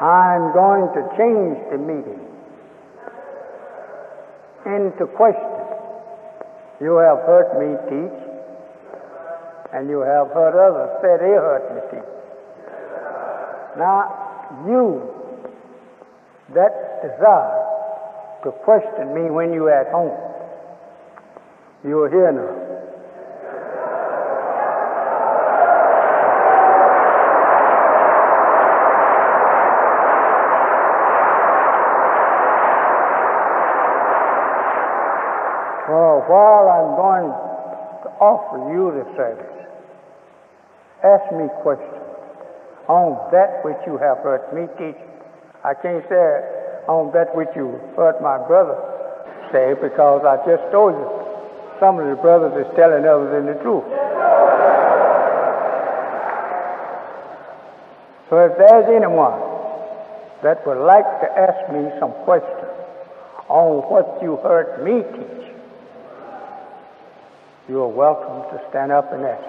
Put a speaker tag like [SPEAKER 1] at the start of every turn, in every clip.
[SPEAKER 1] I'm going to change the meeting into question. You have heard me teach, and you have heard others say they heard me teach. Now, you that desire to question me when you're at home, you're here now. While I'm going to offer you the service, ask me questions on that which you have heard me teach. I can't say on that which you heard my brother say because I just told you some of the brothers is telling other than the truth. So if there's anyone that would like to ask me some questions on what you heard me teach, you are welcome to stand up and ask.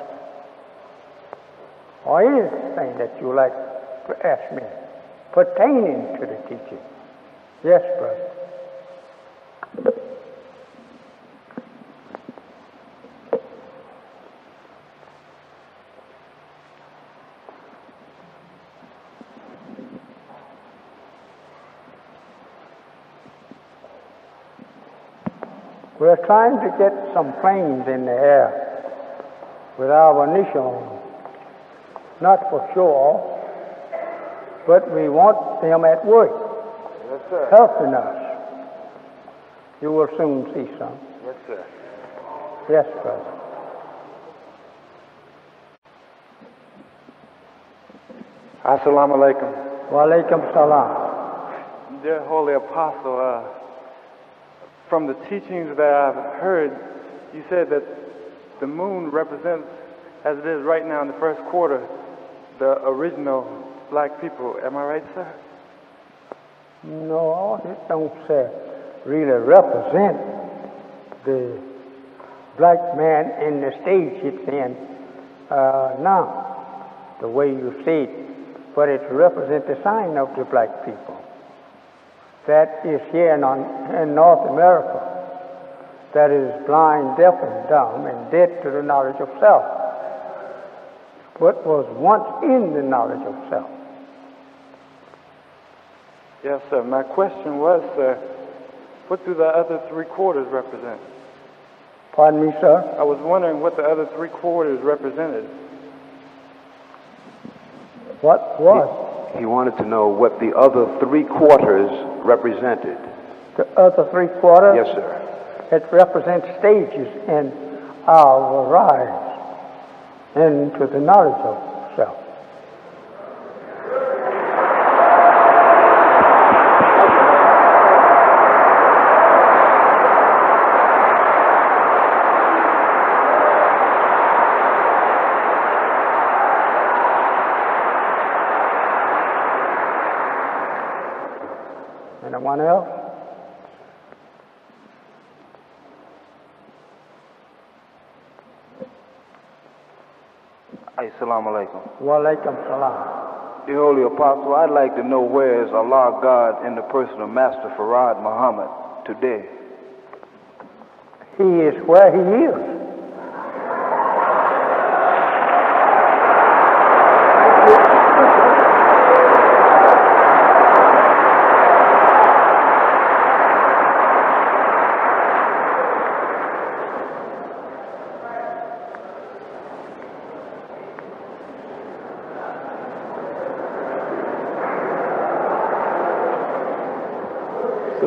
[SPEAKER 1] Or anything that you like to ask me pertaining to the teaching. Yes, brother. We're trying to get some planes in the air with our initial on. Not for sure, but we want them at work,
[SPEAKER 2] Yes, sir.
[SPEAKER 1] helping us. You will soon see some.
[SPEAKER 2] Yes, sir.
[SPEAKER 1] Yes, brother.
[SPEAKER 2] Assalamu alaikum.
[SPEAKER 1] Wa alaikum salam.
[SPEAKER 2] Dear Holy Apostle, uh, from the teachings that I've heard, you said that the moon represents, as it is right now in the first quarter, the original black people. Am I right, sir?
[SPEAKER 1] No, it don't say really represent the black man in the stage it's in uh, now, the way you see it, but it represents the sign of the black people that is here in, on, in North America, that is blind, deaf, and dumb, and dead to the knowledge of self, but was once in the knowledge of self.
[SPEAKER 2] Yes, sir. My question was, sir, what do the other three quarters represent?
[SPEAKER 1] Pardon me, sir?
[SPEAKER 2] I was wondering what the other three quarters represented.
[SPEAKER 1] What was
[SPEAKER 3] He wanted to know what the other three quarters represented.
[SPEAKER 1] the other three quarters?
[SPEAKER 3] Yes, sir.
[SPEAKER 1] It represents stages in our rise into the knowledge of self. Anyone else?
[SPEAKER 3] Assalamu alaikum.
[SPEAKER 1] Wa alaikum salam.
[SPEAKER 3] The Holy Apostle, I'd like to know where is Allah God in the person of Master Fard Muhammad today?
[SPEAKER 1] He is where he is.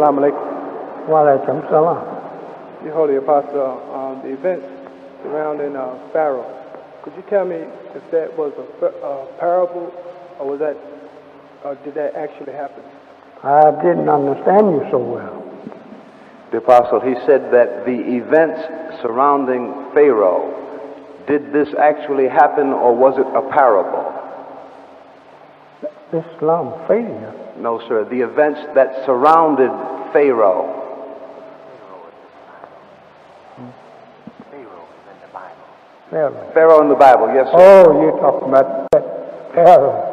[SPEAKER 2] Assalamu alaikum.
[SPEAKER 1] Wa alaikum salam.
[SPEAKER 2] The Holy Apostle, um, the events surrounding uh, Pharaoh, could you tell me if that was a fa- uh, parable or was that, or did that actually happen?
[SPEAKER 1] I didn't understand you so well.
[SPEAKER 3] The Apostle, he said that the events surrounding Pharaoh, did this actually happen or was it a parable?
[SPEAKER 1] Islam failure.
[SPEAKER 3] No, sir. The events that surrounded Pharaoh.
[SPEAKER 1] Pharaoh. In the Bible.
[SPEAKER 3] Pharaoh in the Bible, Pharaoh. Pharaoh in the Bible, yes, sir.
[SPEAKER 1] Oh, you're talking about that Pharaoh.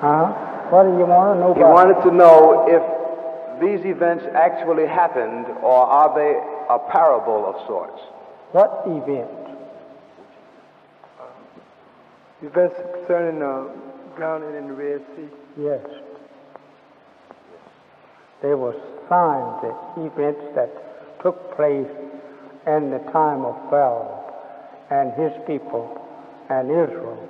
[SPEAKER 1] Huh? What do you want to know
[SPEAKER 3] He wanted to know if these events actually happened or are they a parable of sorts?
[SPEAKER 1] What event?
[SPEAKER 4] Events concerning uh, drowning in the Red Sea.
[SPEAKER 1] Yes. There were signs, that events that took place in the time of Pharaoh and his people and Israel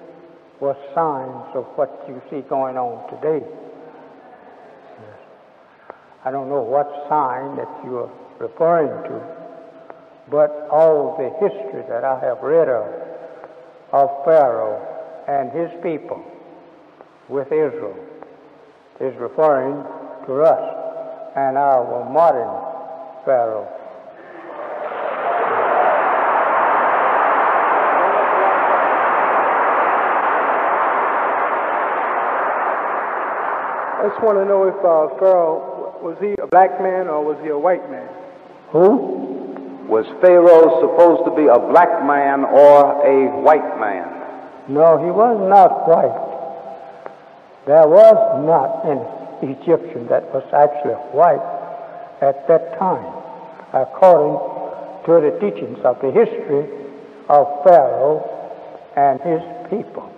[SPEAKER 1] were signs of what you see going on today. I don't know what sign that you're referring to, but all the history that I have read of, of Pharaoh and his people with Israel is referring to us and our modern Pharaoh.
[SPEAKER 4] I just want to know if uh, Pharaoh was he a black man or was he a white man?
[SPEAKER 1] Who?
[SPEAKER 3] Was Pharaoh supposed to be a black man or a white man?
[SPEAKER 1] No, he was not white. There was not an Egyptian that was actually white at that time, according to the teachings of the history of Pharaoh and his people.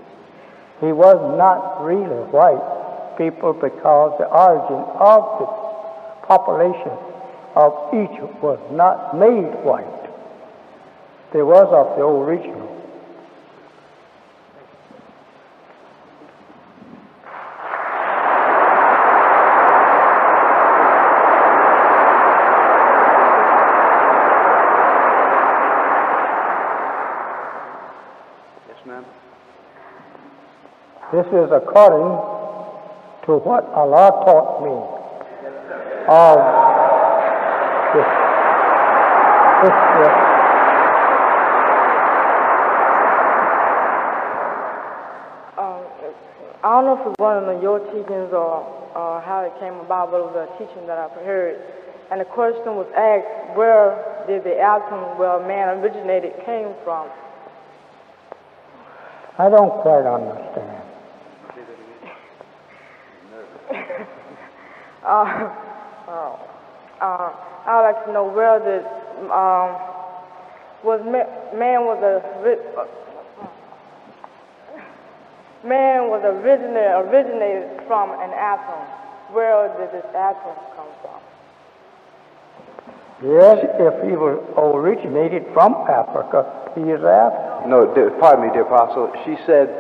[SPEAKER 1] He was not really white people because the origin of the population of Egypt was not made white. There was of the original.
[SPEAKER 3] Yes, ma'am.
[SPEAKER 1] This is according to what Allah taught me of the history.
[SPEAKER 5] Um, I don't know if it's one of your teachings or uh, how it came about, but it was a teaching that I've heard. And the question was asked, where did the atom where man originated came from?
[SPEAKER 1] I don't quite understand.
[SPEAKER 5] Uh, uh, uh, I would like to know where the um, was ma- man was a uh, man was originally originated from an atom. Where did this atom come from?
[SPEAKER 1] Yes, if he was originated from Africa, he is African.
[SPEAKER 3] No, dear, pardon me, dear apostle. She said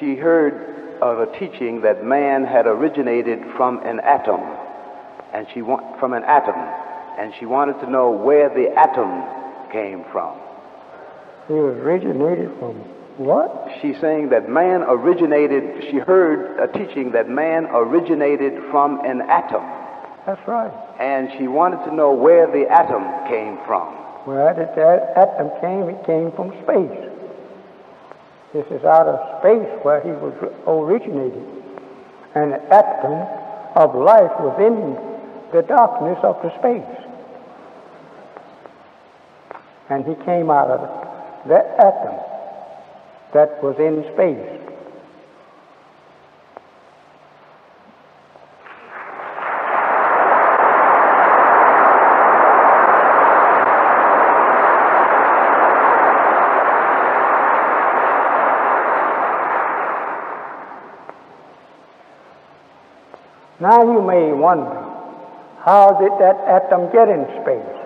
[SPEAKER 3] she heard of a teaching that man had originated from an atom, and she want, from an atom, and she wanted to know where the atom came from.
[SPEAKER 1] He originated from what?
[SPEAKER 3] She's saying that man originated. She heard a teaching that man originated from an atom,
[SPEAKER 1] That's right.
[SPEAKER 3] and she wanted to know where the atom came from.
[SPEAKER 1] Where did that atom came? It came from space. This is out of space where he was originated. And the atom of life was in the darkness of the space. And he came out of the atom that was in space. Now you may wonder, how did that atom get in space?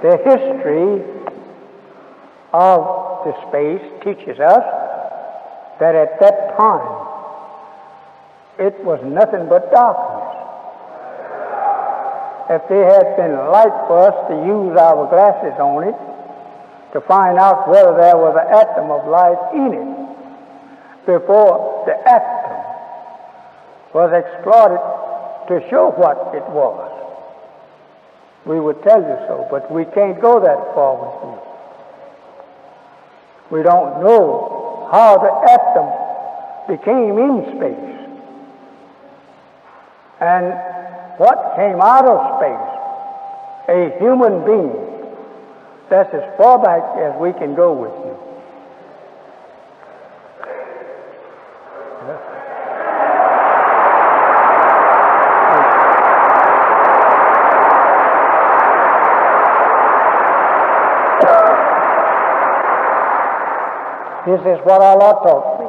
[SPEAKER 1] The history of the space teaches us that at that time it was nothing but darkness. If there had been light for us to use our glasses on it to find out whether there was an atom of life in it before the atom was exploited to show what it was, we would tell you so, but we can't go that far with you. We don't know how the atom became in space. And what came out of space? A human being. That's as far back as we can go with you. This is what Allah taught me.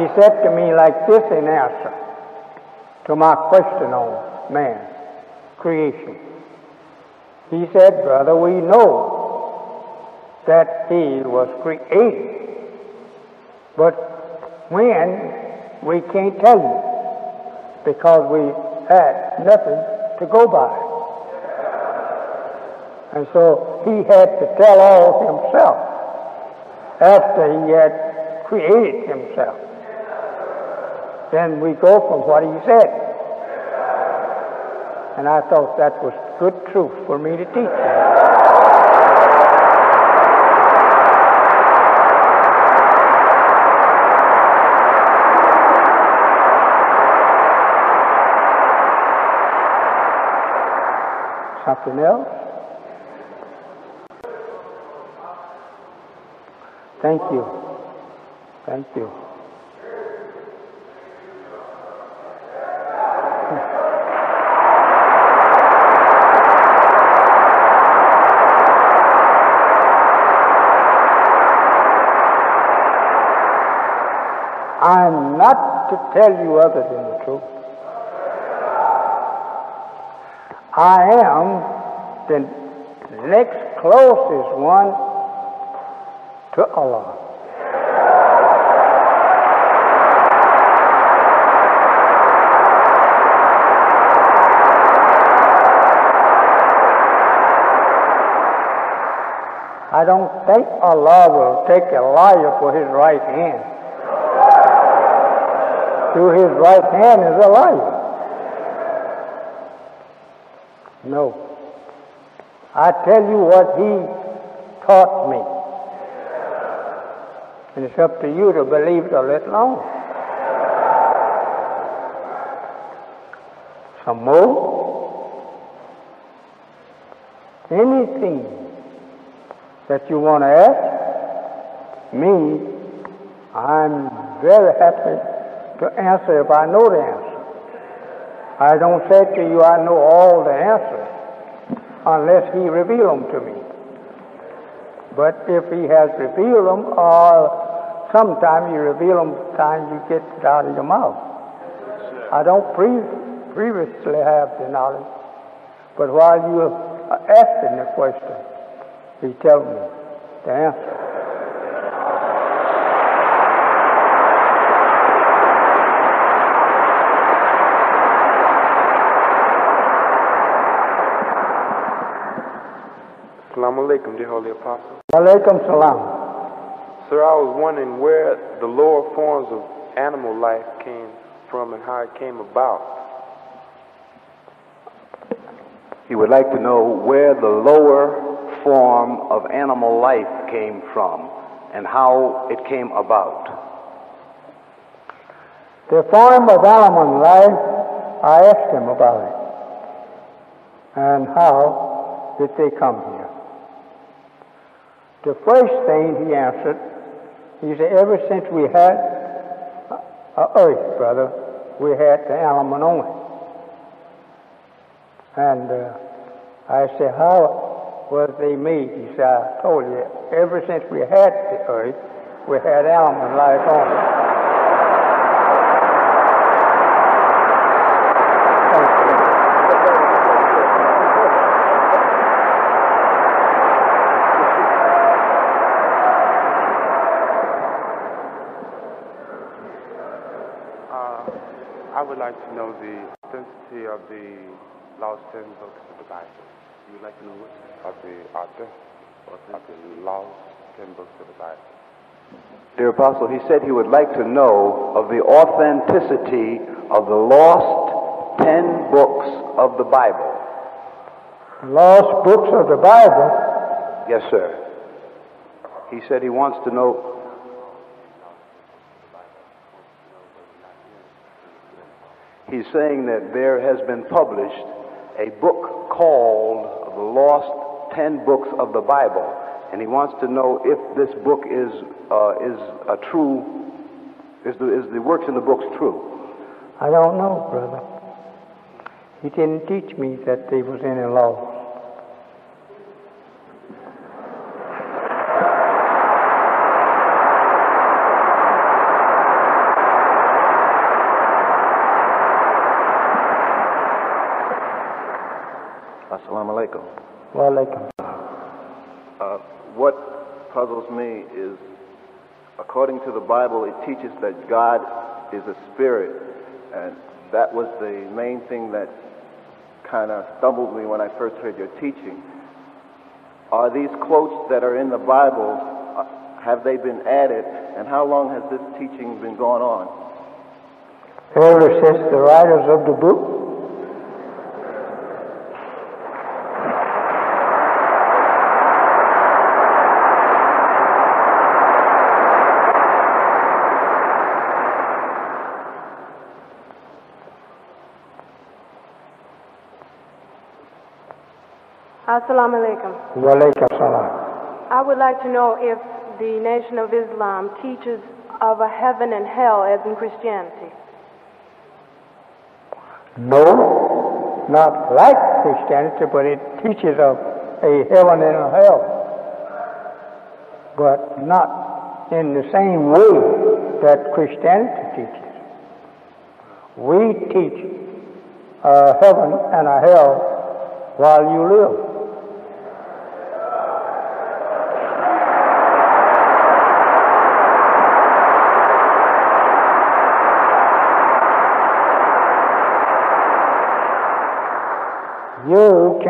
[SPEAKER 1] He said to me like this in answer to my question on man, creation. He said, Brother, we know that he was created, but when we can't tell you because we had nothing to go by. And so he had to tell all himself after he had created himself. Then we go from what he said. And I thought that was good truth for me to teach you. Something else? Thank you. Thank you. I'm not to tell you other than the truth. I am the next closest one to Allah. I don't think Allah will take a liar for his right hand. To his right hand is alive. No. I tell you what he taught me. And it's up to you to believe it or let alone. Some more? Anything that you want to ask me, I'm very happy to answer if I know the answer. I don't say to you I know all the answers unless he reveal them to me. But if he has revealed them, or sometime you reveal them time you get it out of your mouth. I don't pre- previously have the knowledge, but while you are asking the question, he tells me the answer.
[SPEAKER 6] Assalamu alaikum, dear Holy Apostle.
[SPEAKER 1] Walaikum salam.
[SPEAKER 6] Sir, I was wondering where the lower forms of animal life came from and how it came about.
[SPEAKER 3] He would like to know where the lower form of animal life came from and how it came about.
[SPEAKER 1] The form of animal life, I asked him about it. And how did they come here? The first thing he answered, he said, ever since we had a earth, brother, we had the element on it. And uh, I said, how was they made? He said, I told you, ever since we had the earth, we had element life on it. Thank you.
[SPEAKER 6] Uh, I would like to know the authenticity of the lost ten books of the Bible. You would like to know what? Of the author, of the lost ten books of the Bible.
[SPEAKER 3] Dear Apostle, he said he would like to know of the authenticity of the lost ten books of the Bible.
[SPEAKER 1] Lost books of the Bible.
[SPEAKER 3] Yes, sir. He said he wants to know. Saying that there has been published a book called The Lost Ten Books of the Bible, and he wants to know if this book is uh, is a true is the is the works in the books true.
[SPEAKER 1] I don't know, brother. He didn't teach me that there was any law.
[SPEAKER 7] Assalamu alaikum.
[SPEAKER 1] Walaikum.
[SPEAKER 7] Uh, what puzzles me is, according to the Bible, it teaches that God is a spirit, and that was the main thing that kind of stumbled me when I first heard your teaching. Are these quotes that are in the Bible, uh, have they been added, and how long has this teaching been going on?
[SPEAKER 1] Ever since the writers of the book
[SPEAKER 8] Assalamu alaikum.
[SPEAKER 1] Walaikum salam.
[SPEAKER 8] I would like to know if the Nation of Islam teaches of a heaven and hell as in Christianity.
[SPEAKER 1] No, not like Christianity, but it teaches of a heaven and a hell. But not in the same way that Christianity teaches. We teach a heaven and a hell while you live. You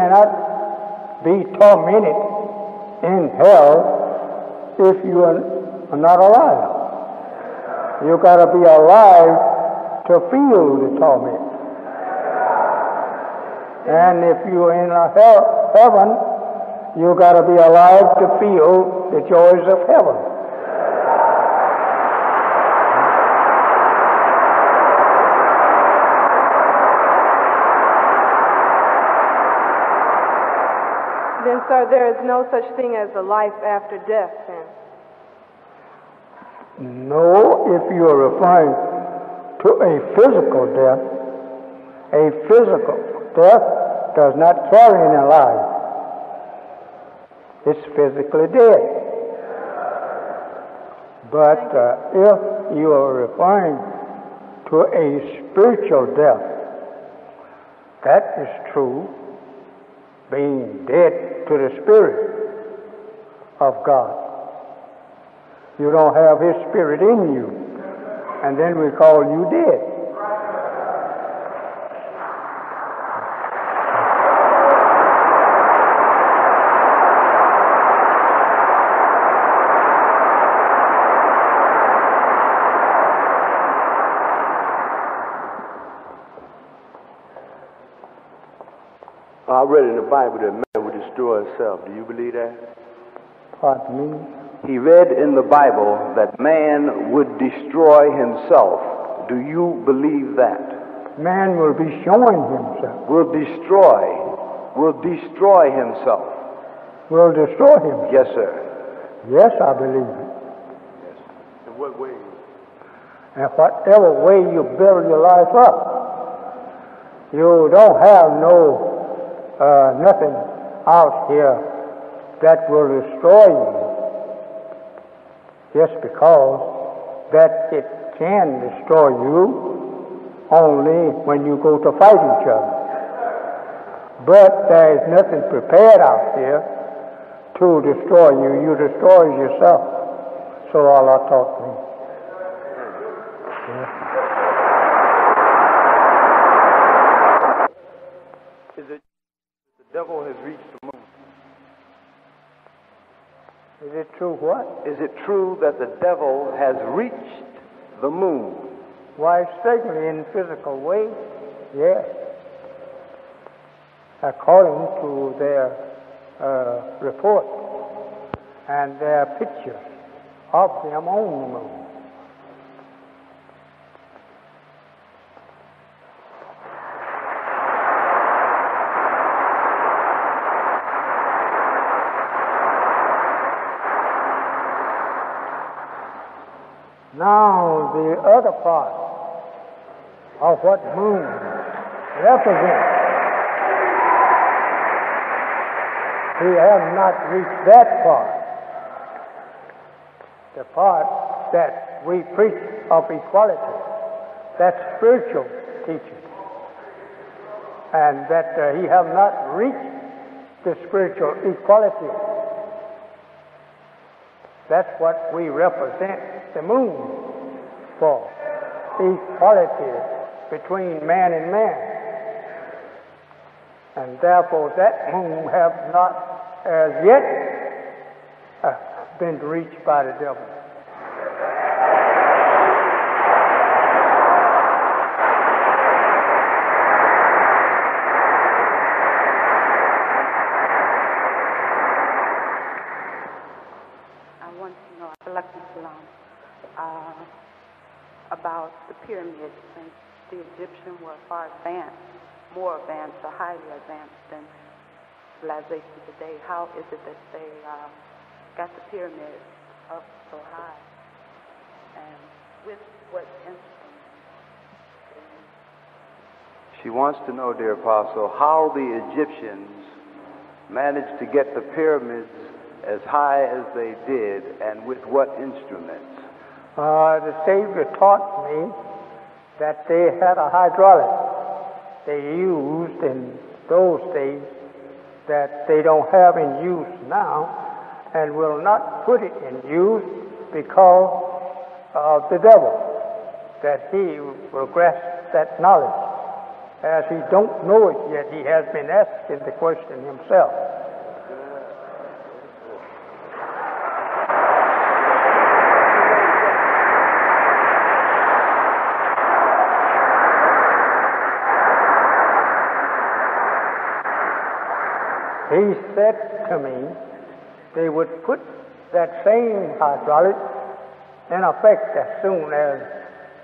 [SPEAKER 1] cannot be tormented in hell if you are not alive. You got to be alive to feel the torment. And if you're in a hell, heaven, you got to be alive to feel the joys of heaven.
[SPEAKER 8] Then, sir, there is no such thing as a life after death, then.
[SPEAKER 1] No, if you are referring to a physical death, a physical death does not carry any life. It's physically dead. But uh, if you are referring to a spiritual death, that is true, being dead to the Spirit of God. You don't have His Spirit in you, and then we call you dead.
[SPEAKER 3] I read in the Bible that man would destroy himself. Do you believe that?
[SPEAKER 1] Pardon me?
[SPEAKER 3] He read in the Bible that man would destroy himself. Do you believe that?
[SPEAKER 1] Man will be showing himself,
[SPEAKER 3] Will destroy, will destroy himself.
[SPEAKER 1] will destroy himself.
[SPEAKER 3] Yes, sir.
[SPEAKER 1] Yes, I believe it. Yes.
[SPEAKER 3] In what way?
[SPEAKER 1] And whatever way you build your life up, you don't have no uh, nothing out here that will destroy you just because that it can destroy you only when you go to fight each other. But there is nothing prepared out there to destroy you. You destroy yourself. So Allah taught me.
[SPEAKER 2] Is it the devil has reached the moon?
[SPEAKER 1] Is it true what?
[SPEAKER 3] Is it true that the devil has reached the moon?
[SPEAKER 1] Why, certainly in physical way, yes. According to their uh, report and their pictures of them on the moon. The other part of what moon represents. We have not reached that part. The part that we preach of equality. that spiritual teaching. And that uh, he have not reached the spiritual equality. That's what we represent the moon for. Equality between man and man. And therefore that moon have not as yet uh, been reached by the devil.
[SPEAKER 9] I want to know, Alaikum Salam, uh, about the pyramids, since the Egyptians were far advanced, more advanced or highly advanced than civilization today. How is it that they uh, got the pyramids up so high? And with what instruments?
[SPEAKER 3] She wants to know, dear Apostle, how the Egyptians managed to get the pyramids as high as they did and with what instruments.
[SPEAKER 1] Uh, the Savior taught me that they had a hydraulic they used in those days that they don't have in use now and will not put it in use because of the devil, that he will grasp that knowledge. As he don't know it yet, he has been asking the question himself. He said to me they would put that same hydraulic in effect as soon as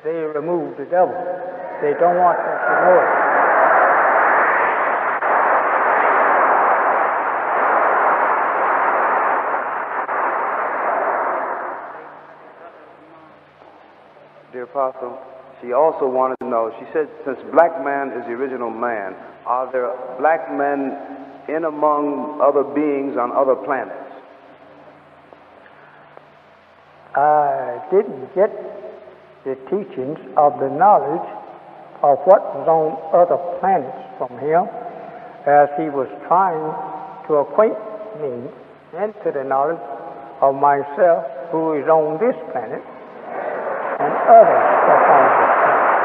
[SPEAKER 1] they remove the devil. They don't want them to know it.
[SPEAKER 3] Dear Apostle, she also wanted to know, she said, since black man is the original man, are there black men in among other beings on other planets?
[SPEAKER 1] I didn't get the teachings of the knowledge of what was on other planets from him as he was trying to acquaint me into the knowledge of myself who is on this planet and others that's on this planet.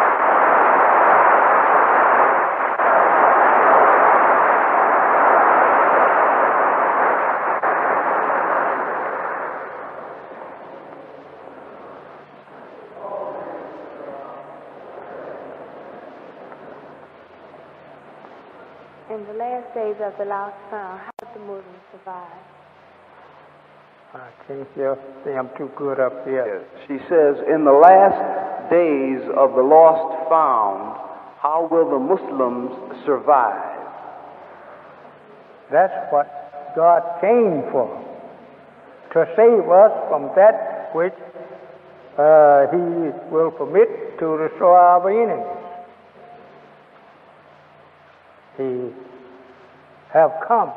[SPEAKER 8] In the last days of the last time, how did the Muslims survive?
[SPEAKER 1] I can't hear them too good up here.
[SPEAKER 3] She says, in the last days of the lost found, how will the Muslims survive?
[SPEAKER 1] That's what God came for, to save us from that which uh, He will permit to destroy our enemies. He have come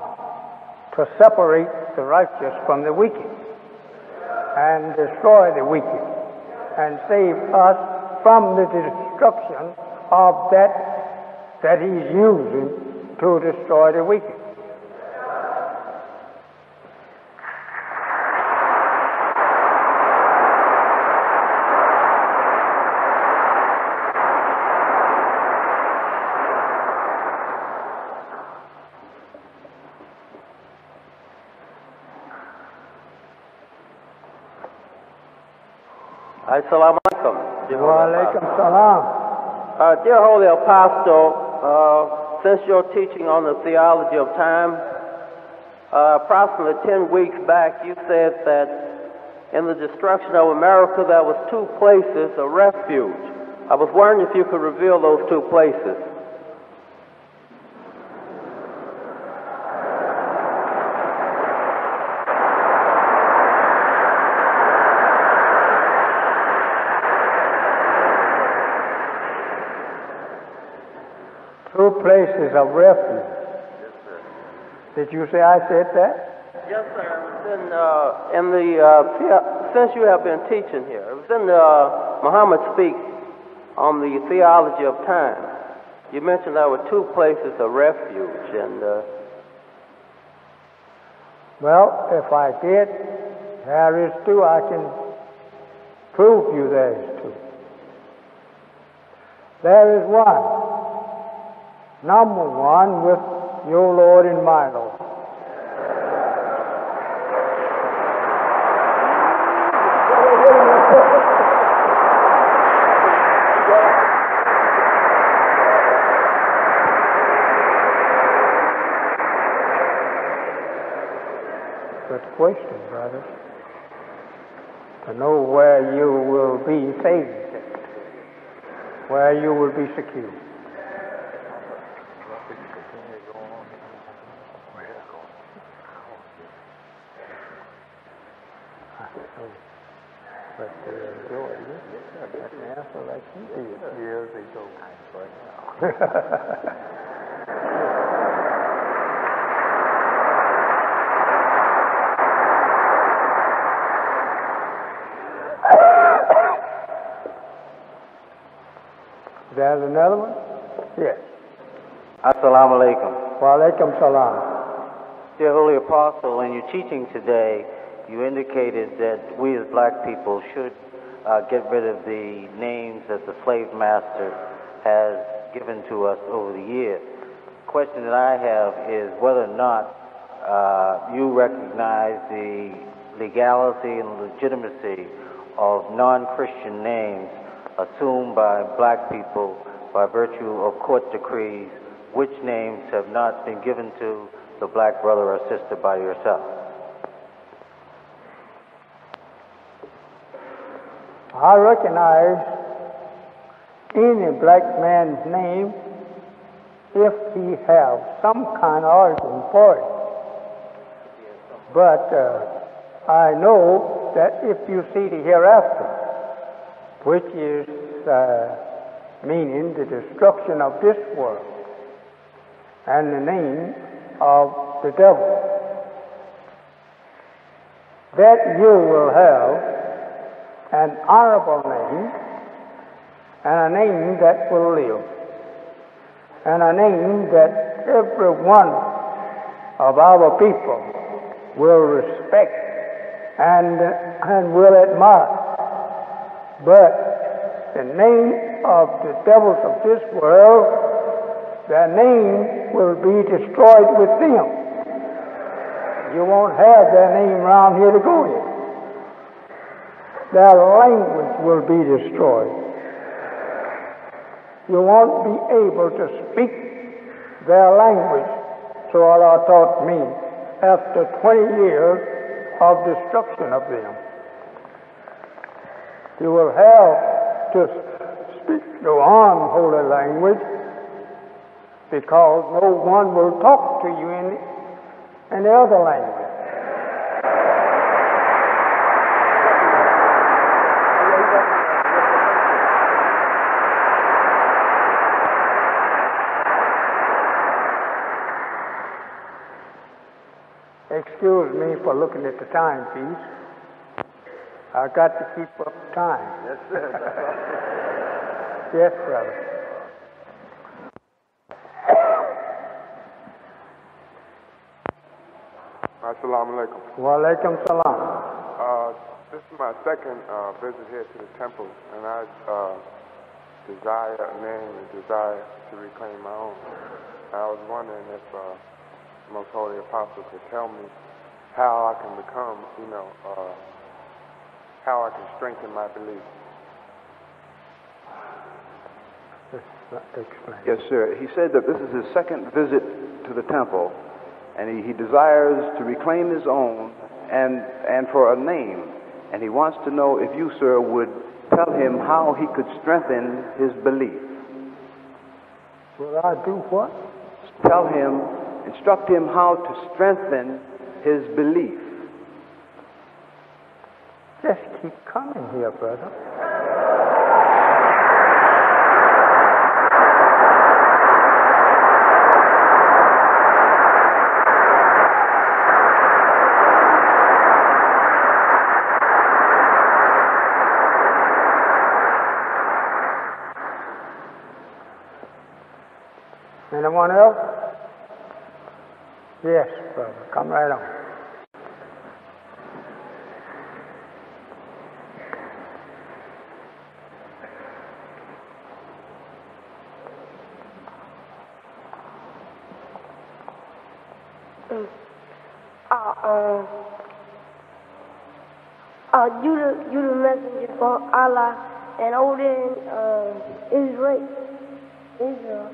[SPEAKER 1] to separate the righteous from the wicked and destroy the wicked and save us from the destruction of that that he's using to destroy the wicked.
[SPEAKER 10] Assalamu alaikum.
[SPEAKER 1] Alaikum salam.
[SPEAKER 10] Uh, dear Holy Apostle, uh, since your teaching on the theology of time, uh, approximately 10 weeks back, you said that in the destruction of America, there was two places of refuge. I was wondering if you could reveal those two places.
[SPEAKER 1] Two places of refuge. Did you say I said that?
[SPEAKER 10] Yes, sir. It was in, uh, in the, uh, since you have been teaching here, it was in the, uh, Muhammad Speaks on the theology of time. You mentioned there were two places of refuge, and uh,
[SPEAKER 1] Well, if I did, there is two. I can prove you there is two. There is one. Number one with your Lord and my Lord. Good question, brother. To know where you will be saved, where you will be secure. But uh, Joy, that's an answer like you did years ago. There's another one? Yes.
[SPEAKER 11] Assalamu alaikum.
[SPEAKER 1] Wa salam.
[SPEAKER 11] Dear Holy Apostle, in your teaching today, you indicated that we as black people should uh, get rid of the names that the slave master has given to us over the years. The question that I have is whether or not uh, you recognize the legality and legitimacy of non-Christian names assumed by black people by virtue of court decrees, which names have not been given to the black brother or sister by yourself.
[SPEAKER 1] I recognize any black man's name if he have some kind of origin for it. But uh, I know that if you see the hereafter, which is uh, meaning the destruction of this world and the name of the devil, that you will have an honorable name and a name that will live and a name that every one of our people will respect and, and will admire. But the name of the devils of this world, their name will be destroyed with them. You won't have their name around here to go in. Their language will be destroyed. You won't be able to speak their language. So Allah taught me after 20 years of destruction of them. You will have to speak your own holy language because no one will talk to you in any other language. Excuse me for looking at the timepiece. I got to keep up time.
[SPEAKER 7] Yes, sir.
[SPEAKER 1] Yes, brother.
[SPEAKER 6] Assalamu alaikum.
[SPEAKER 1] Wa alaikum salam.
[SPEAKER 6] Uh, this is my second uh, visit here to the temple, and I uh, desire a name and desire to reclaim my own. And I was wondering if uh, Most Holy Apostle could tell me how I can become, you know, uh, how I can strengthen my belief.
[SPEAKER 1] Explain.
[SPEAKER 3] Yes, sir. He said that this is his second visit to the temple, and he, he desires to reclaim his own and, and for a name. And he wants to know if you, sir, would tell him how he could strengthen his belief.
[SPEAKER 1] Will I do what?
[SPEAKER 3] Tell him, instruct him how to strengthen his belief.
[SPEAKER 1] Just keep coming here, brother. Anyone else? Yes, brother. Come right on.
[SPEAKER 12] Uh, uh, uh, you the you the messenger from Allah, and over uh, Israel, Israel,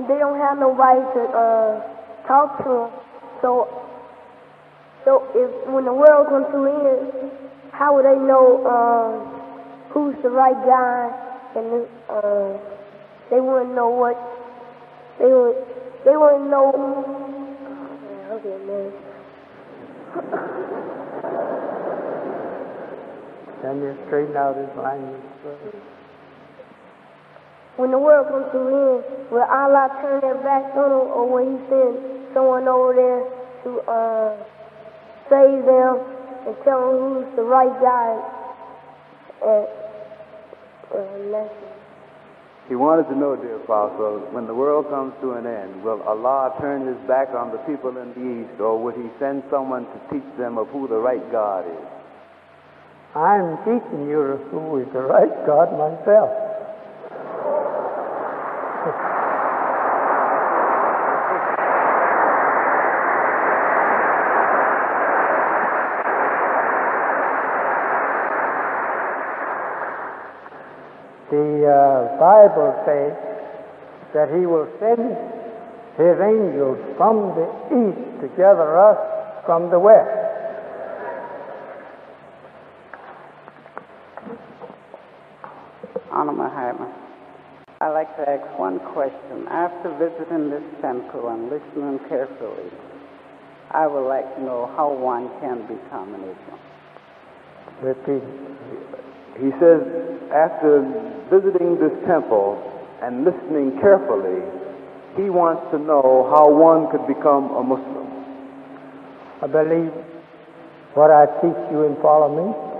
[SPEAKER 12] they don't have nobody to uh, talk to them. So, so if when the world comes to an end, how would they know uh, who's the right guy? And uh, they wouldn't know what they would. They wouldn't know. Okay, man.
[SPEAKER 1] Can you straighten out his language.
[SPEAKER 12] When the world comes to an end, will Allah turn their backs on them, or will He send someone over there to uh, save them and tell them who's the right guy? And, uh.
[SPEAKER 3] He wanted to know, dear Apostle, when the world comes to an end, will Allah turn his back on the people in the East, or would he send someone to teach them of who the right God is?
[SPEAKER 1] I'm teaching you who is the right God myself. The uh, Bible says that He will send His angels from the east to gather us from the west.
[SPEAKER 13] Mahatma. I'd like to ask one question. After visiting this temple and listening carefully, I would like to know how one can become an Islam.
[SPEAKER 1] Repeat.
[SPEAKER 3] He says, after visiting this temple and listening carefully, he wants to know how one could become a Muslim.
[SPEAKER 1] I believe what I teach you and follow me.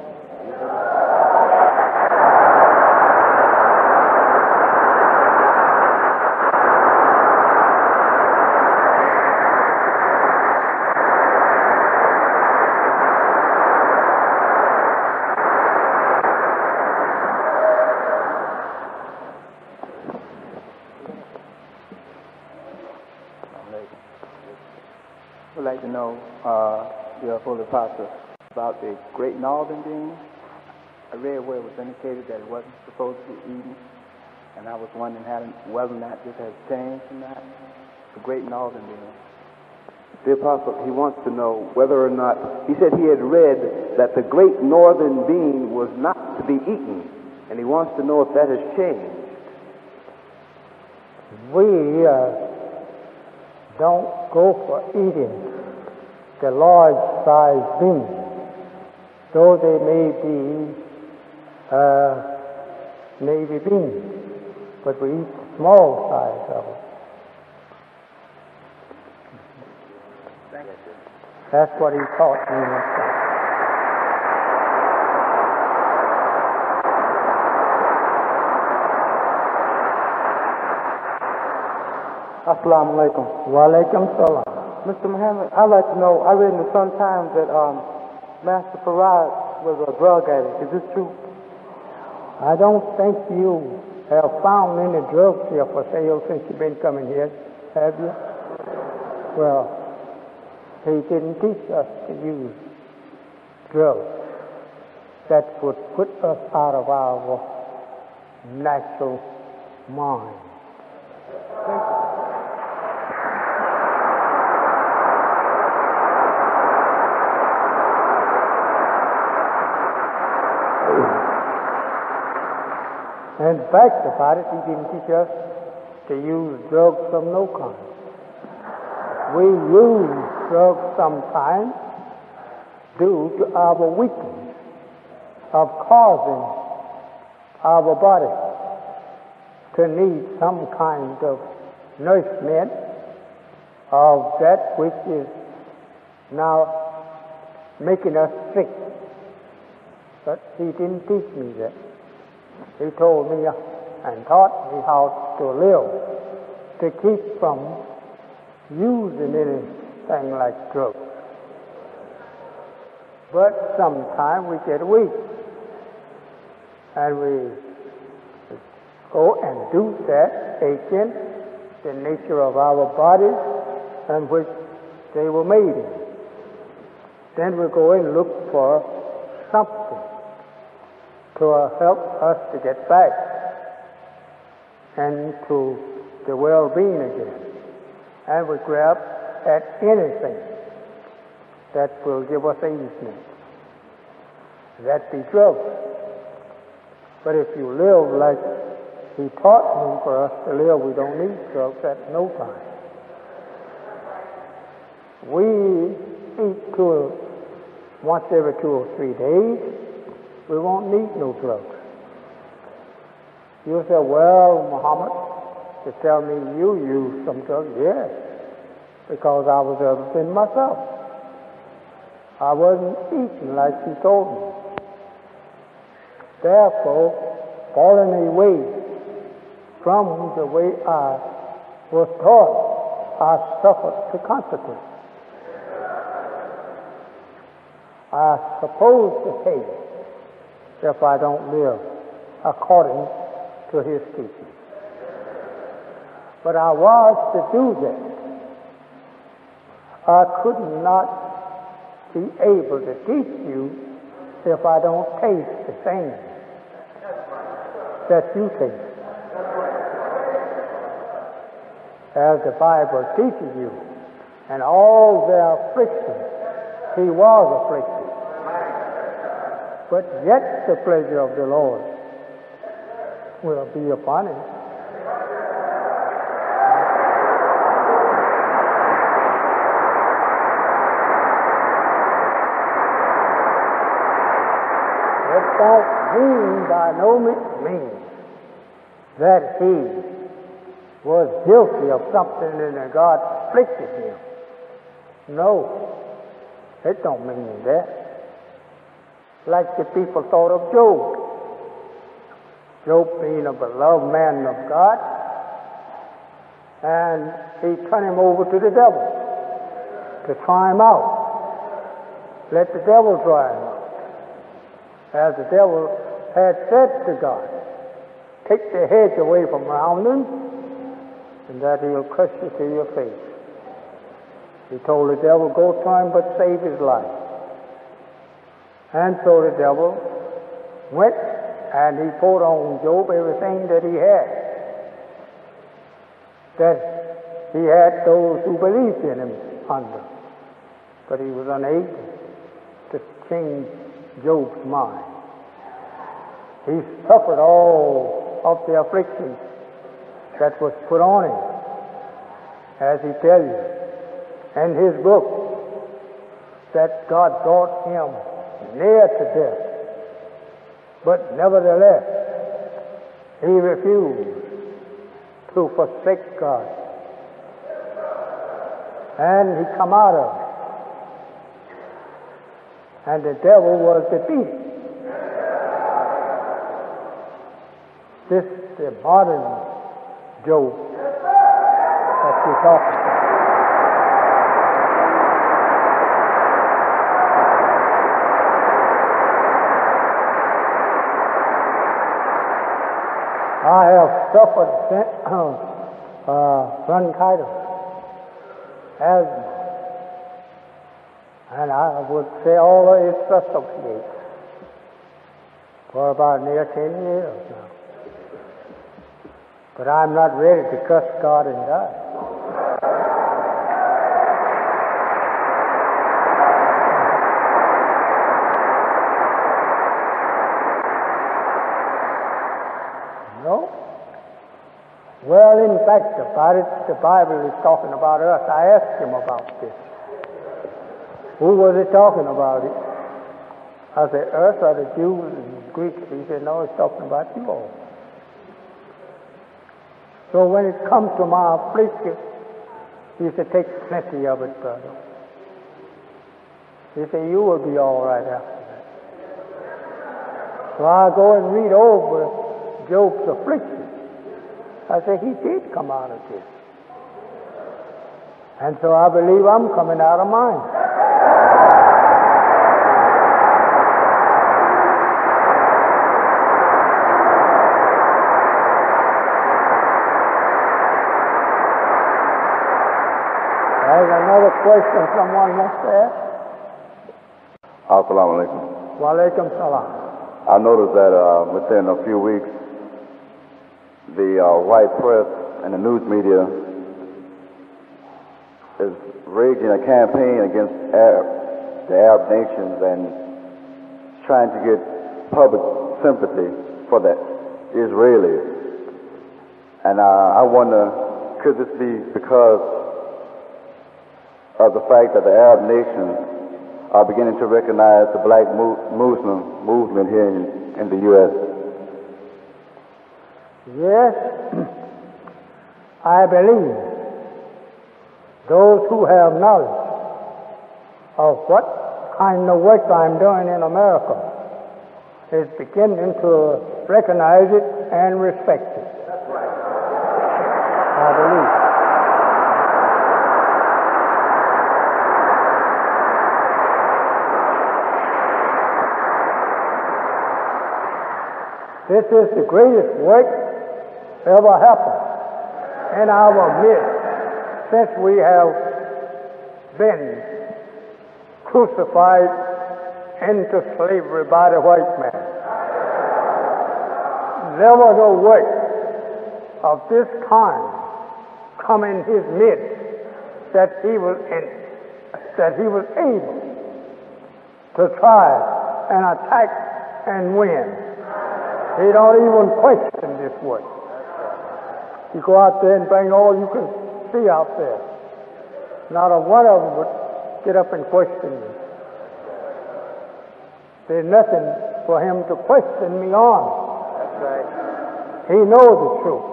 [SPEAKER 4] would like to know, uh, your Holy Apostle, about the Great Northern Bean. I read where it was indicated that it wasn't supposed to be eaten, and I was wondering how, whether or not this has changed or not. The Great Northern Bean.
[SPEAKER 3] The apostle, he wants to know whether or not, he said he had read that the great northern bean was not to be eaten, and he wants to know if that has changed.
[SPEAKER 1] We uh, don't go for eating the large size beans, though they may be uh, navy beans, but we eat small size of them. That's what he taught me.
[SPEAKER 4] Assalamu alaikum.
[SPEAKER 1] Wa alaikum salam.
[SPEAKER 4] Mr. Muhammad, I'd like to know, I read in the Sun Times that um, Master Fard was a drug addict. Is this true?
[SPEAKER 1] I don't think you have found any drugs here for sale since you've been coming here, have you? Well, he didn't teach us to use drugs. That would put us out of our natural mind. And the fact about it, didn't teach us to use drugs of no kind. We use drugs sometimes due to our weakness of causing our body to need some kind of nourishment of that which is now making us sick. But he didn't teach me that. He told me uh, and taught me how to live to keep from using anything like drugs. But sometimes we get weak and we go and do that against the nature of our bodies and which they were made in. Then we go and look for something to help us to get back and to the well-being again. And we grab at anything that will give us easement. That be drugs. But if you live like he taught me for us to live, we don't need drugs at no time. We eat two, once every two or three days. We won't need no drugs. You say, well, Muhammad, you tell me you use some drugs. Yes, because I was sin myself. I wasn't eating like he told me. Therefore, falling away from the way I was taught, I suffered the consequence. I suppose to pay if I don't live according to his teaching. But I was to do that. I could not be able to teach you if I don't taste the same that you taste. As the Bible teaches you, and all their afflictions, he was afflicted. But yet the pleasure of the Lord will be upon him. It don't mean by no means that he was guilty of something and that God afflicted him. No, it don't mean that. Like the people thought of Job. Job being a beloved man of God, and he turned him over to the devil to try him out. Let the devil try him out. As the devil had said to God, take the hedge away from around him, and that he'll crush you to your face. He told the devil, go to him, but save his life. And so the devil went and he poured on Job everything that he had. That he had those who believed in him under. But he was unable to change Job's mind. He suffered all of the afflictions that was put on him, as he tells you in his book, that God brought him near to death. But nevertheless, he refused to forsake God. And he come out of it. And the devil was defeated. This is the modern Job that we talk about. I have suffered uh, bronchitis, asthma, and I would say all of its associates for about near 10 years now. But I'm not ready to cuss God and die. No. About it, the Bible is talking about us. I asked him about this. Who was it talking about it? I said, us or the Jews and Greeks? He said, no, it's talking about you all. So when it comes to my affliction, he said, take plenty of it, brother. He said, you will be all right after that. So I go and read over Job's affliction. I said, he did come out of this. And so I believe I'm coming out of mine. There's another question someone wants to ask.
[SPEAKER 14] Assalamu alaikum.
[SPEAKER 1] Wa alaikum salam.
[SPEAKER 14] I noticed that uh, within a few weeks, uh, white press and the news media is raging a campaign against Arab, the Arab nations and trying to get public sympathy for the Israelis. And uh, I wonder, could this be because of the fact that the Arab nations are beginning to recognize the black mu- Muslim movement here in, in the U.S.?
[SPEAKER 1] Yes, I believe those who have knowledge of what kind of work I'm doing in America is beginning to recognize it and respect it. I believe. This is the greatest work ever happened in our midst since we have been crucified into slavery by the white man. Never no work of this kind come in his midst that he was in, that he was able to try and attack and win. He don't even question this work. You go out there and bring all you can see out there. Not a one of them would get up and question me. There's nothing for him to question me on.
[SPEAKER 4] That's right.
[SPEAKER 1] He knows the truth,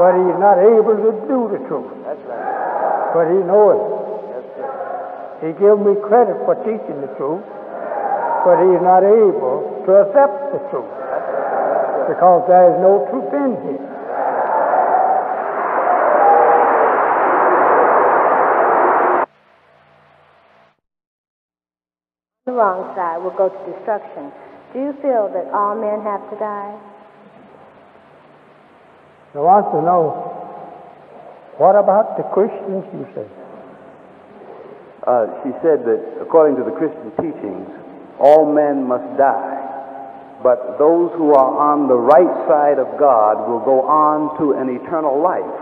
[SPEAKER 1] but he's not able to do the truth.
[SPEAKER 4] That's right.
[SPEAKER 1] But he knows it.
[SPEAKER 4] Right.
[SPEAKER 1] He gives me credit for teaching the truth, but he's not able to accept the truth because there is no truth in him.
[SPEAKER 15] The wrong side will go to destruction. Do you feel that all men have to die?
[SPEAKER 1] I want to know what about the Christians, you say?
[SPEAKER 3] Uh, she said that according to the Christian teachings, all men must die. But those who are on the right side of God will go on to an eternal life.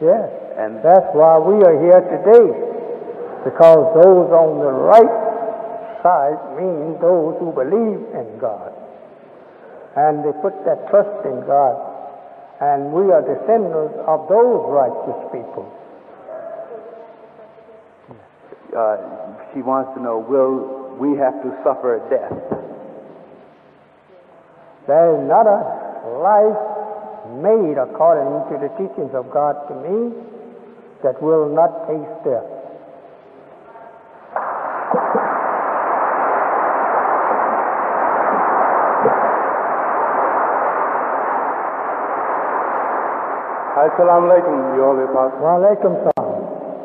[SPEAKER 1] Yes.
[SPEAKER 3] And
[SPEAKER 1] That's why we are here today. Because those on the right side mean those who believe in God. And they put that trust in God. And we are descendants of those righteous people.
[SPEAKER 3] uh, she wants to know will we have to suffer death?
[SPEAKER 1] There is not a life made according to the teachings of God to me that will not taste death.
[SPEAKER 2] Assalamu alaikum, you holy apostle.
[SPEAKER 1] Wa alaikum salam.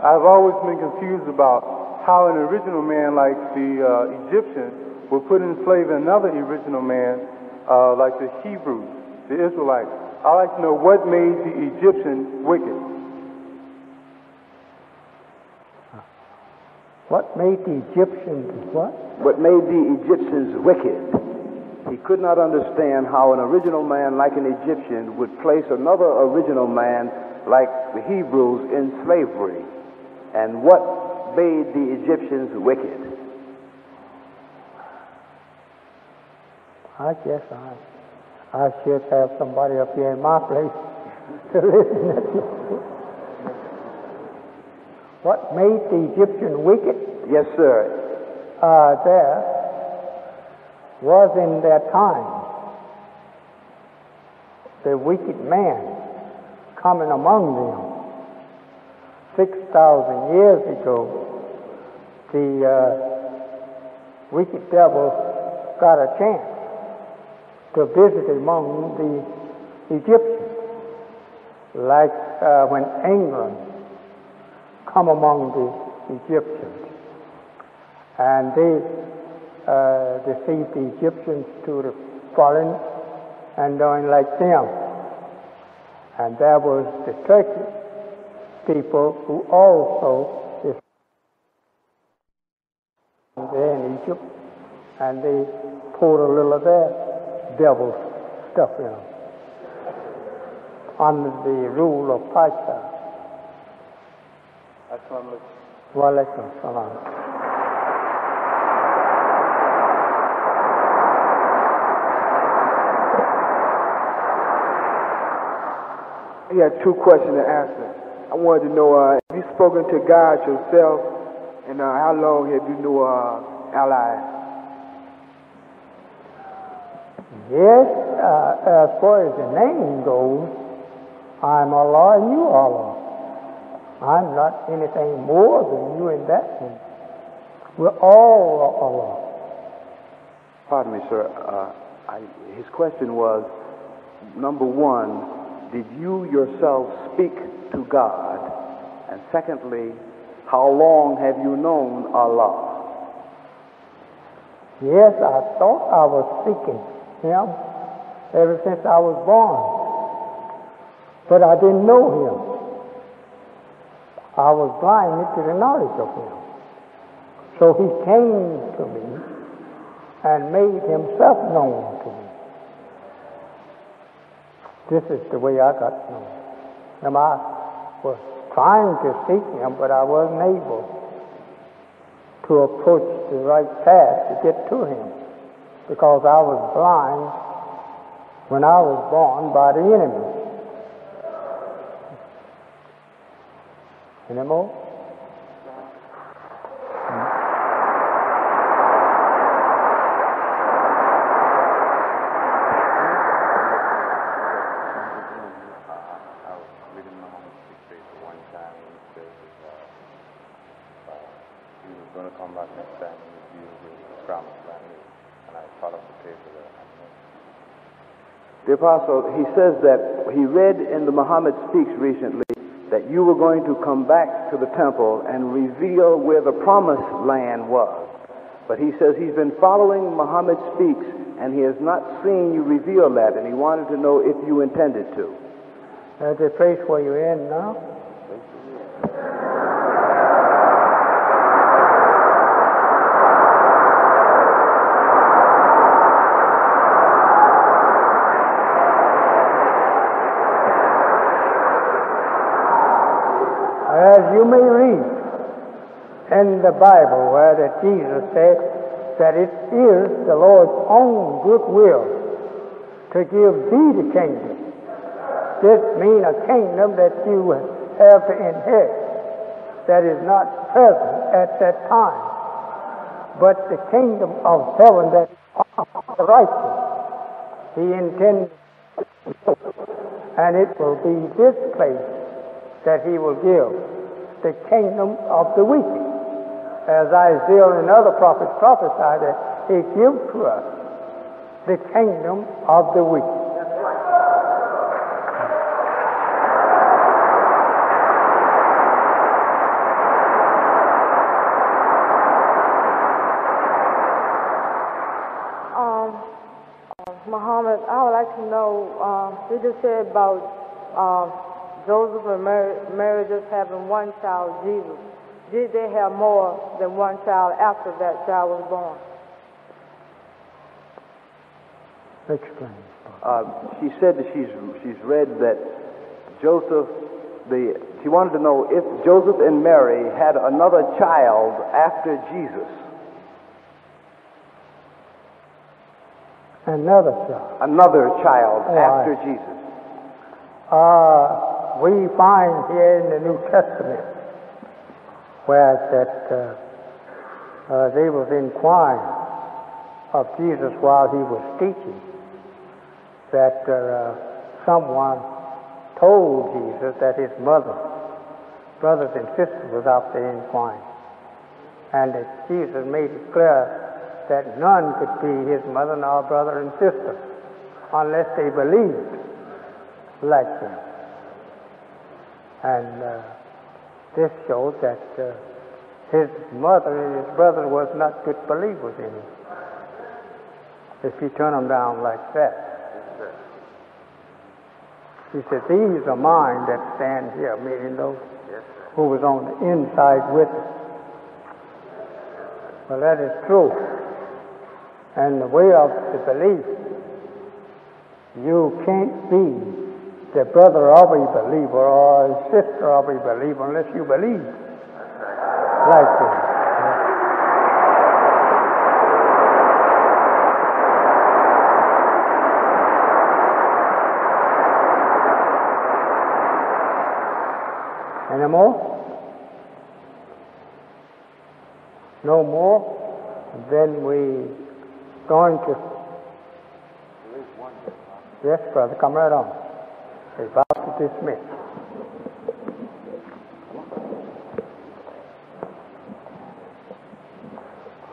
[SPEAKER 2] I've always been confused about how an original man like the uh, Egyptian would put in slave another original man uh, like the Hebrews, the Israelites. I'd like to know what made the Egyptian wicked.
[SPEAKER 1] What made the Egyptians what?
[SPEAKER 3] What made the Egyptians wicked? He could not understand how an original man like an Egyptian would place another original man like the Hebrews in slavery. And what made the Egyptians wicked?
[SPEAKER 1] I guess I, I should have somebody up here in my place to listen to you. What made the Egyptian wicked?
[SPEAKER 3] Yes, sir.
[SPEAKER 1] Uh, there was in their time the wicked man coming among them. Six thousand years ago, the uh, wicked devil got a chance to visit among the Egyptians, like uh, when England come among the Egyptians. And they uh, deceived the Egyptians to the foreign and doing like them. And there was the Turkish people who also is there in Egypt, and they poured a little of their devil stuff in them under the rule of Pasha.
[SPEAKER 7] Assalamu
[SPEAKER 1] alaikum
[SPEAKER 16] He had two questions to answer. I wanted to know, uh, have you spoken to God yourself, and uh, how long have you known uh, Ali?
[SPEAKER 1] Yes, uh, as far as the name goes, I'm Allah and you Allah. I'm not anything more than you in that sense. We're all Allah.
[SPEAKER 3] Pardon me, sir. Uh, I, his question was number one, did you yourself speak to God? And secondly, how long have you known Allah?
[SPEAKER 1] Yes, I thought I was seeking Him ever since I was born. But I didn't know Him. I was blinded to the knowledge of Him. So He came to me and made Himself known to me. This is the way I got known. Now, I was trying to seek Him, but I wasn't able to approach the right path to get to Him because I was blind when I was born by the enemy. Any more?
[SPEAKER 6] I was reading Muhammad Speaks one time, and it says that uh, uh, he was going to come back next time and reveal the promised land. And I thought of the paper there.
[SPEAKER 3] The apostle, he says that he read in the Muhammad Speaks recently that you were going to come back to the temple and reveal where the promised land was. But he says he's been following Muhammad Speaks and he has not seen you reveal that, and he wanted to know if you intended to.
[SPEAKER 1] At the place where you're in now? As you may read in the Bible where that Jesus said that it is the Lord's own good will to give thee the kingdom. This means a kingdom that you have to inherit that is not present at that time, but the kingdom of heaven that is righteous. He intends, and it will be this place that he will give the kingdom of the wicked. As Isaiah and other prophets prophesied that he gives to us the kingdom of the wicked.
[SPEAKER 5] Um, uh, Muhammad, I would like to know, um, you just said about um, Joseph and Mary, Mary just having one child, Jesus. Did they have more than one child after that child was born?
[SPEAKER 1] Explain.
[SPEAKER 3] Uh, she said that she's, she's read that Joseph, the, she wanted to know if Joseph and Mary had another child after Jesus.
[SPEAKER 1] Another child.
[SPEAKER 3] Another child
[SPEAKER 1] Oh,
[SPEAKER 3] after
[SPEAKER 1] I-
[SPEAKER 3] Jesus.
[SPEAKER 1] Uh, we find here in the New Testament where that uh, uh, they was inquiring of Jesus while he was teaching that uh, someone told Jesus that his mother, brothers and sisters was out there inquiring, and that Jesus made it clear that none could be his mother nor brother and sister unless they believed like him. And uh, This shows that uh, his mother and his brother was not good believers in him. If you turn them down like that. He said, These are mine that stand here, meaning those who was on the inside with him. Well, that is true. And the way of the belief, you can't be the brother of a believer or a sister of a believer unless you believe like this. Any more? No more? Then we going to. Yes, brother, come right on. We're about to dismiss.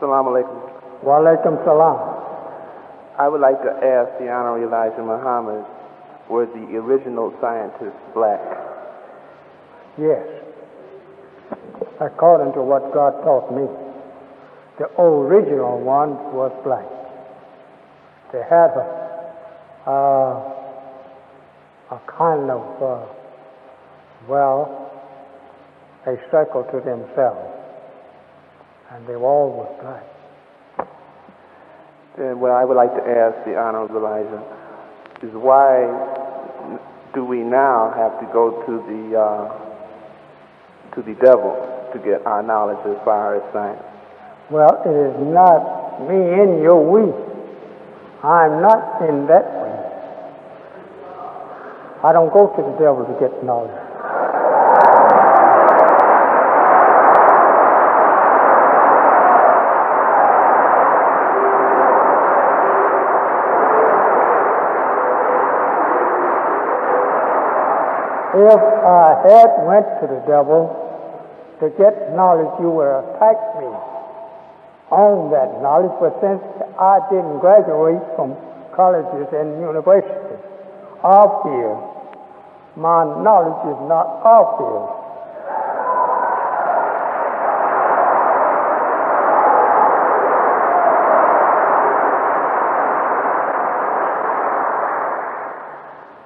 [SPEAKER 17] Salam alaikum.
[SPEAKER 1] Wa alaikum salam.
[SPEAKER 17] I would like to ask the Honorable Elijah Muhammad, were the original scientists black?
[SPEAKER 1] Yes. According to what God taught me, the original one was black. They had a, uh, a kind of, uh, well, a circle to themselves. And they were always black.
[SPEAKER 17] Then what I would like to ask the Honorable Elijah is why do we now have to go to the uh, to the devil to get our knowledge as far as science?
[SPEAKER 1] Well, it is not me in your we. I'm not in that. I don't go to the devil to get knowledge. If I had went to the devil to get knowledge, you would attack me on that knowledge. But since I didn't graduate from colleges and universities of here, my knowledge is not of here.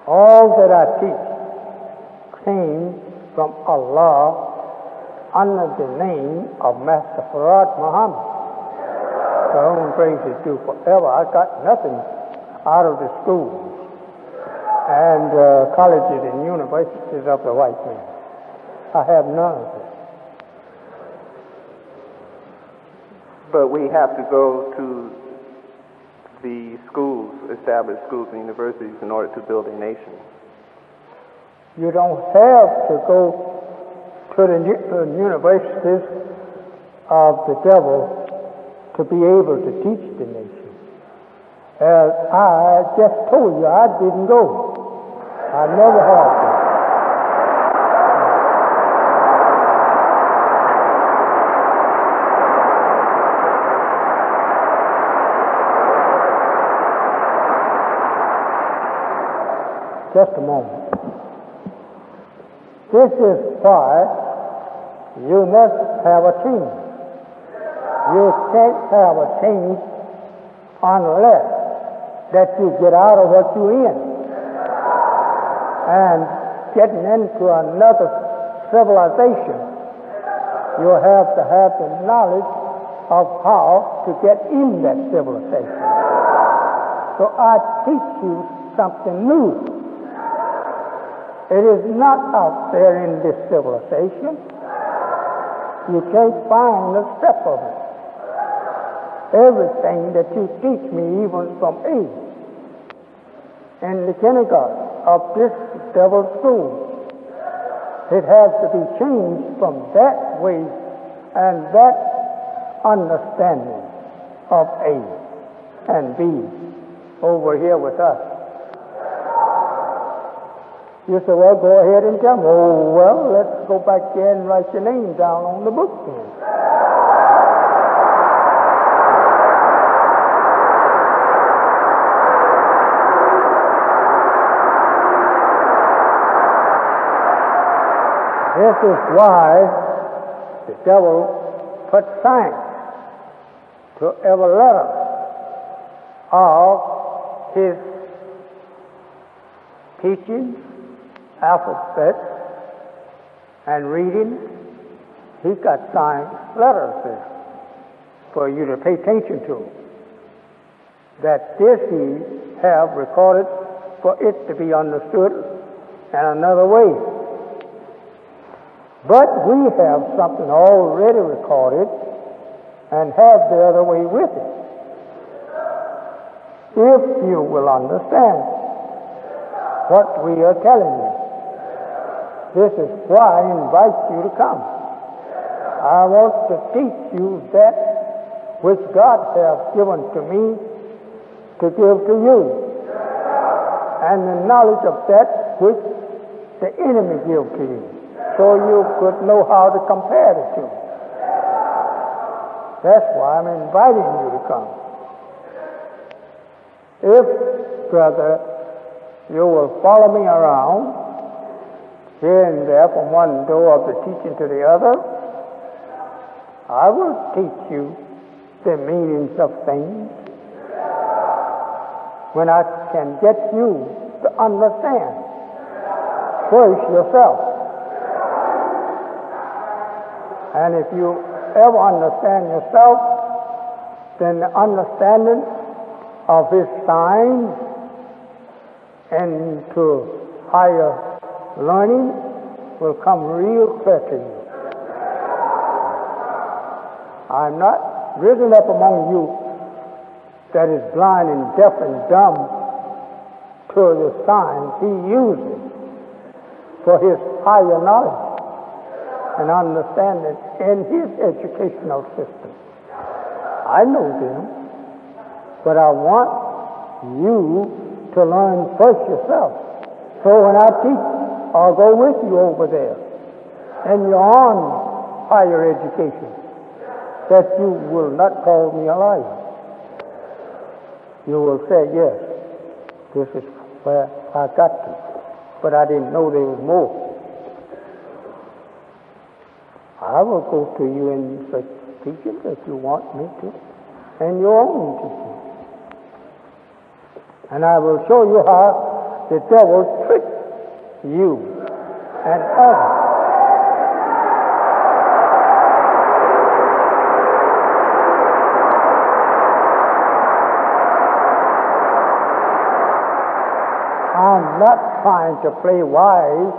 [SPEAKER 1] All that I teach came from Allah under the name of Master Fard Muhammad. Whom praise is due forever. I got nothing out of the schools and uh, colleges and universities of the white man. I have none of it.
[SPEAKER 17] But we have to go to the schools, established schools and universities in order to build a nation.
[SPEAKER 1] You don't have to go to the u- uh, universities of the devil to be able to teach the nation. As I just told you, I didn't go. I never have to. Just a moment. This is why you must have a change. You can't have a change unless that you get out of what you're in and getting into another civilization. You have to have the knowledge of how to get in that civilization. So I teach you something new. It is not out there in this civilization. You can't find a step of it. Everything that you teach me, even from age, in the kindergarten of this devil school, it has to be changed from that way and that understanding of A and B over here with us. You say, well, go ahead and tell me. Oh, well, let's go back there and write your name down on the book. This is why the devil put science to every letter of his teaching, alphabet, and reading. He got science letters there for you to pay attention to. That this he have recorded for it to be understood in another way. But we have something already recorded and have the other way with it. If you will understand what we are telling you. This is why I invite you to come. I want to teach you that which God has given to me to give to you, and the knowledge of that which the enemy give to you, so you could know how to compare the two. That's why I'm inviting you to come. If, brother, you will follow me around here and there from one door of the teaching to the other, I will teach you the meanings of things when I can get you to understand first yourself. And if you ever understand yourself, then the understanding of his signs and to higher learning will come real to you. I'm not risen up among you that is blind and deaf and dumb to the signs he uses for his higher knowledge and understanding in his educational system. I know them, but I want you to learn first yourself. So when I teach, I'll go with you over there in your on higher education, that you will not call me a liar. You will say, yes, this is where I got to. But I didn't know there was more. I will go to you and in such teaching if you want me to, and your own teaching. And I will show you how the devil tricked you and others. I'm not trying to play wise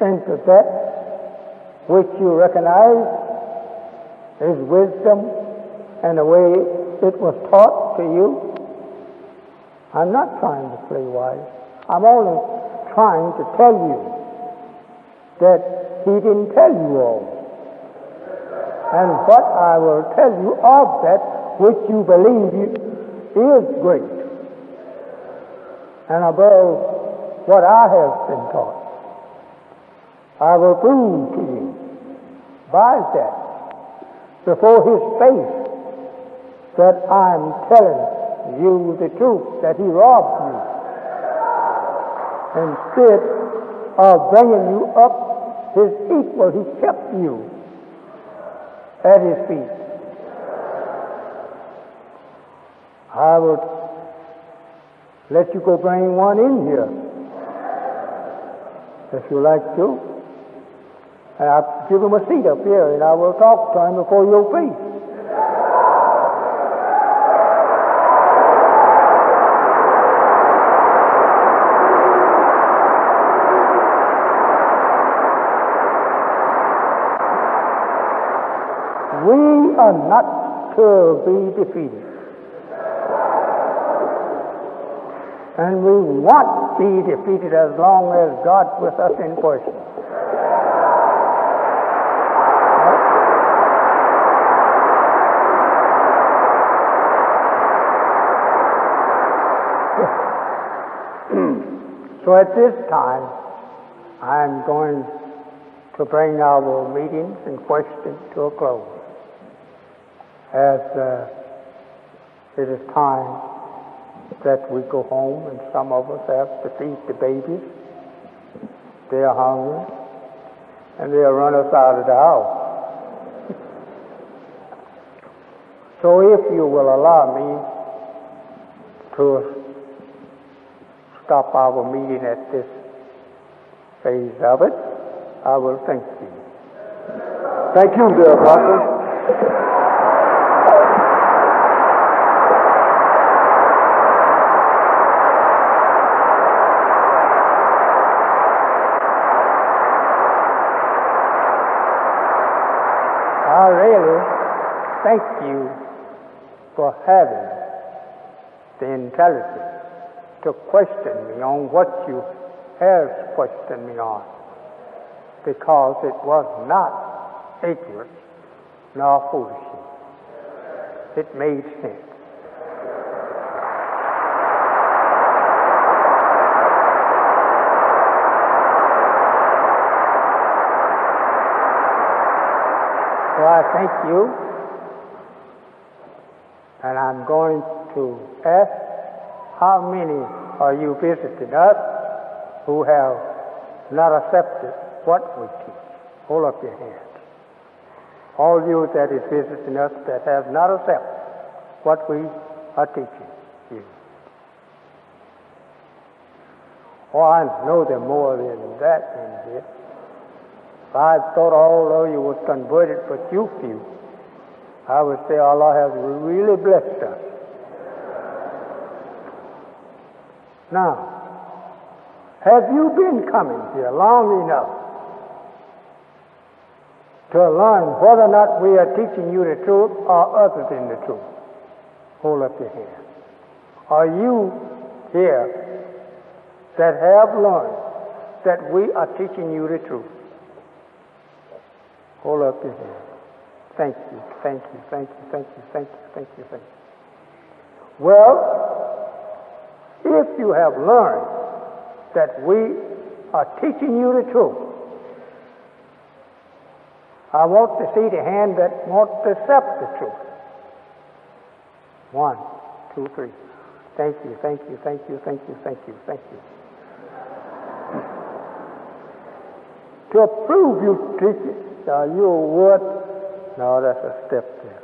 [SPEAKER 1] into that which you recognize is wisdom and the way it was taught to you. I'm not trying to play wise. I'm only trying to tell you that he didn't tell you all. And what I will tell you of that which you believe is great and above what I have been taught. I will prove to you by that before his face that I'm telling you the truth, that he robbed you. Instead of bringing you up his equal, he kept you at his feet. I will let you go bring one in here if you like to. And I'll give him a seat up here and I will talk to him before your face. We are not to be defeated. And we won't be defeated as long as God's with us in person. So at this time, I'm going to bring our meetings and questions to a close. As uh, it is time that we go home, and some of us have to feed the babies. They are hungry. and they'll run us out of the house. so if you will allow me to stop our meeting at this phase of it, I will thank you.
[SPEAKER 16] Thank you, dear Apostle.
[SPEAKER 1] I really thank you for having the intelligence question me on what you have questioned me on because it was not ignorance nor foolishness. It made sense. So I thank you, and I'm going to ask how many are you visiting us who have not accepted what we teach? Hold up your hands. All you that is visiting us that have not accepted what we are teaching you. Oh, I know there more than that in this. I thought all of you was converted, but you few. I would say Allah has really blessed us. Now, have you been coming here long enough to learn whether or not we are teaching you the truth or other than the truth? Hold up your hand. Are you here that have learned that we are teaching you the truth? Hold up your hand. Thank you, thank you, thank you, thank you, thank you, thank you, thank you. Well, if you have learned that we are teaching you the truth, I want to see the hand that wants to accept the truth. One, two, three. Thank you, thank you, thank you, thank you, thank you, thank you. To prove you teach it, are you a what? No, that's a step there.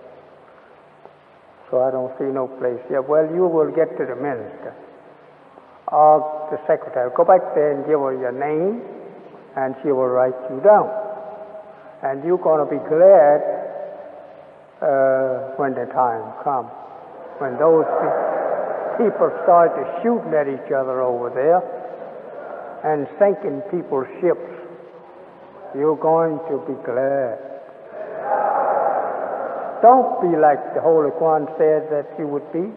[SPEAKER 1] So I don't see no place here. Well, you will get to the minister or the secretary. Go back there and give her your name, and she will write you down. And you're going to be glad uh, when the time comes. When those pe- people start to shooting at each other over there and sinking people's ships, you're going to be glad. Don't be like the Holy One said that you would be.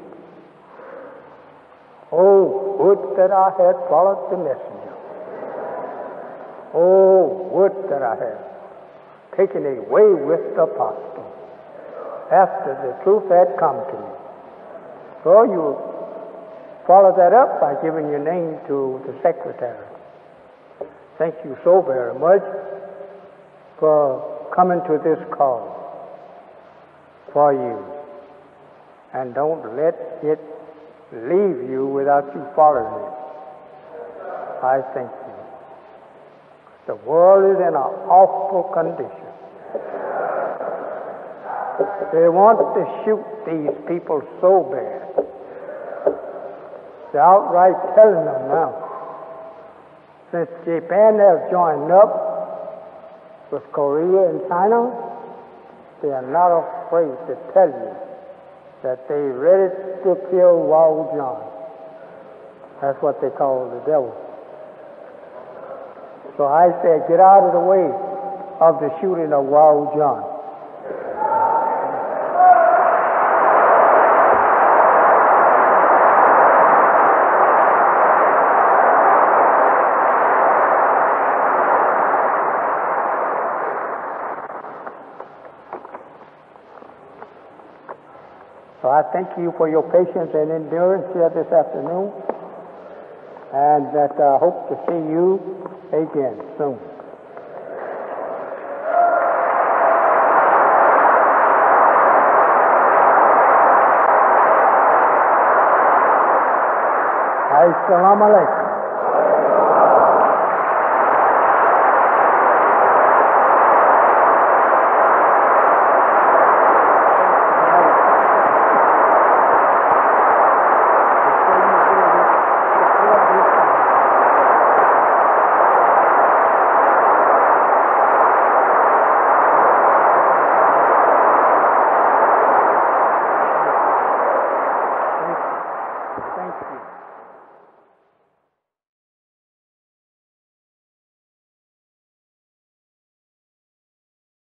[SPEAKER 1] Oh, would that I had followed the messenger. Oh, would that I had taken away with the apostle after the truth had come to me. So you follow that up by giving your name to the secretary. Thank you so very much for coming to this call for you. And don't let it leave you without you following it. I thank you. The world is in an awful condition. They want to shoot these people so bad. They're outright telling them now. Since Japan has joined up with Korea and China, they are not afraid to tell you that they're ready to kill Wao John. That's what they call the devil. So I said, get out of the way of the shooting of Wao John. So I thank you for your patience and endurance here this afternoon, and that I hope to see you again soon. Assalamu alaikum.